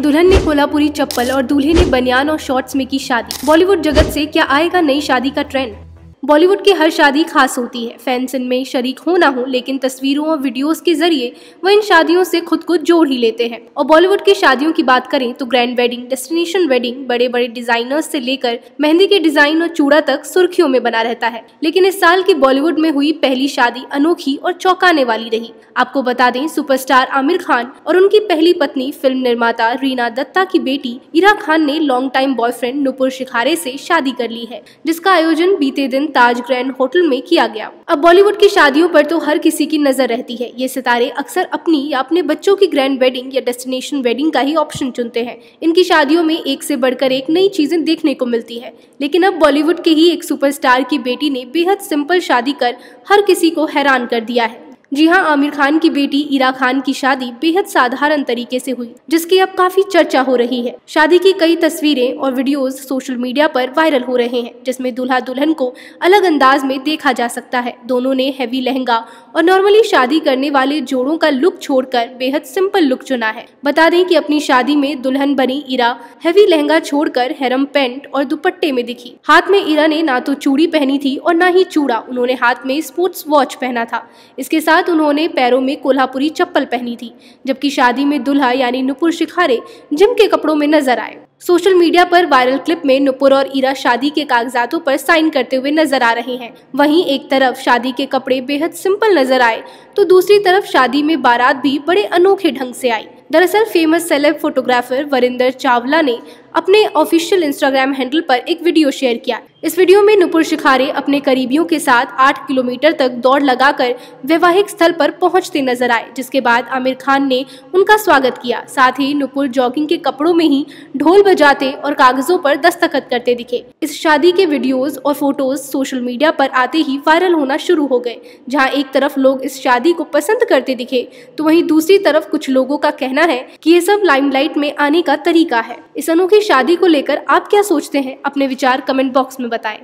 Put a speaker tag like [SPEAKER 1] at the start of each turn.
[SPEAKER 1] दुल्हन ने कोल्हापुरी चप्पल और दूल्हे ने बनियान और शॉर्ट्स में की शादी। बॉलीवुड जगत से क्या आएगा नई शादी का ट्रेंड बॉलीवुड की हर शादी खास होती है। फैंस इनमें शरीक हो ना हो, लेकिन तस्वीरों और वीडियोस के ज़रिए वह इन शादियों से खुद को जोड़ ही लेते हैं। और बॉलीवुड की शादियों की बात करें तो ग्रैंड वेडिंग डेस्टिनेशन वेडिंग बड़े बड़े डिजाइनर्स से लेकर मेहंदी के डिज़ाइन और चूड़ा तक सुर्खियों में बना रहता है। लेकिन इस साल की बॉलीवुड में हुई पहली शादी अनोखी और चौंकाने वाली रही। आपको बता दें सुपरस्टार आमिर खान और उनकी पहली पत्नी फ़िल्म निर्माता रीना दत्ता की बेटी इरा खान ने long time boyfriend Nupur Shikhare से शादी कर ली है, जिसका आयोजन बीते दिन ताज ग्रैंड होटल में किया गया। अब बॉलीवुड की शादियों पर तो हर किसी की नज़र रहती है। ये सितारे अक्सर अपनी या अपने बच्चों की ग्रैंड वेडिंग या डेस्टिनेशन वेडिंग का ही ऑप्शन चुनते हैं। इनकी शादियों में एक से बढ़कर एक नई चीज़ें देखने को मिलती है। लेकिन अब बॉलीवुड के ही एक सुपरस्टार की बेटी ने बेहद सिंपल शादी कर हर किसी को हैरान कर दिया है। जी हाँ आमिर खान की बेटी इरा खान की शादी बेहद साधारण तरीके से हुई, जिसकी अब काफ़ी चर्चा हो रही है। शादी की कई तस्वीरें और वीडियोस सोशल मीडिया पर वायरल हो रहे हैं, जिसमें दूल्हा दुल्हन को अलग अंदाज में देखा जा सकता है। दोनों ने हैवी लहंगा और नॉर्मली शादी करने वाले जोड़ों का लुक छोड़कर बेहद सिंपल लुक चुना है। बता दें कि अपनी शादी में दुल्हन बनी इरा हैवी लहंगा छोड़कर हेरम पेंट और दुपट्टे में दिखी। हाथ में इरा ने ना तो चूड़ी पहनी थी और न ही चूड़ा, उन्होंने हाथ में स्पोर्ट्स वॉच पहना था। इसके साथ साथ उन्होंने पैरों में कोल्हापुरी चप्पल पहनी थी, जबकि शादी में दुल्हा यानी नुपुर शिखारे जिम के कपड़ों में नज़र आए। सोशल मीडिया पर वायरल क्लिप में नुपुर और ईरा शादी के कागजातों पर साइन करते हुए नज़र आ रहे हैं। वहीं एक तरफ़ शादी के कपड़े बेहद सिंपल नज़र आए तो दूसरी तरफ़ शादी में बारात भी बड़े अनोखे ढंग से आई। दरअसल famous celeb photographer Varinder Chawla ने अपने ऑफिशियल इंस्टाग्राम हैंडल पर एक वीडियो शेयर किया। इस वीडियो में नुपुर शिखारे अपने करीबियों के साथ 8 किलोमीटर तक दौड़ लगाकर वैवाहिक स्थल पर पहुँचते नज़र आए, जिसके बाद आमिर खान ने उनका स्वागत किया। साथ ही नुपुर जॉगिंग के कपड़ों में ही ढोल बजाते और कागजों पर दस्तखत करते दिखे। इस शादी के वीडियोस और फ़ोटोज़ सोशल मीडिया पर आते ही वायरल होना शुरू हो गए, जहाँ एक तरफ़ लोग इस शादी को पसंद करते दिखे तो वही दूसरी तरफ़ कुछ लोगों का कहना है की ये सब लाइमलाइट में आने का तरीका है। इस अनोखी शादी को लेकर आप क्या सोचते हैं? अपने विचार कमेंट बॉक्स में बताएँ।